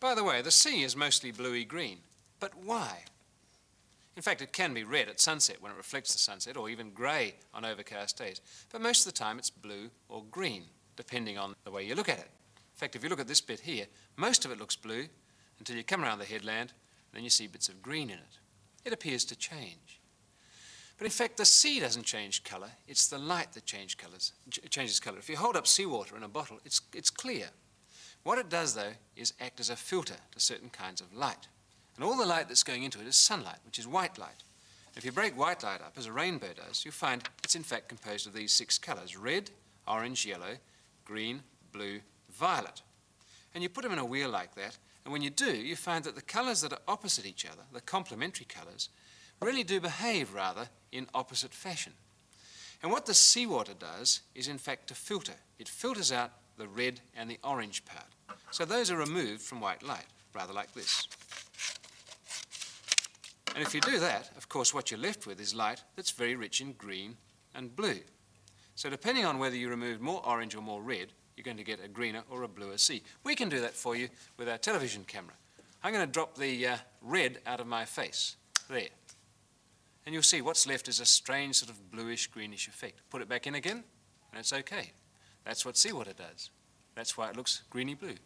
By the way, the sea is mostly bluey-green. But why? In fact, it can be red at sunset when it reflects the sunset, or even grey on overcast days. But most of the time it's blue or green, depending on the way you look at it. In fact, if you look at this bit here, most of it looks blue until you come around the headland, and then you see bits of green in it. It appears to change. But in fact, the sea doesn't change colour. It's the light that change colours, changes colour. If you hold up seawater in a bottle, it's, it's clear. What it does, though, is act as a filter to certain kinds of light. And all the light that's going into it is sunlight, which is white light. If you break white light up, as a rainbow does, you find it's in fact composed of these six colours, red, orange, yellow, green, blue, violet. And you put them in a wheel like that, and when you do, you find that the colours that are opposite each other, the complementary colours, really do behave rather in opposite fashion. And what the seawater does is in fact to filter. It filters out the red and the orange part. So those are removed from white light, rather like this. And if you do that, of course, what you're left with is light that's very rich in green and blue. So depending on whether you remove more orange or more red, you're going to get a greener or a bluer sea. We can do that for you with our television camera. I'm going to drop the uh, red out of my face. There. And you'll see what's left is a strange sort of bluish-greenish effect. Put it back in again, and it's okay. That's what seawater does. That's why it looks greeny blue.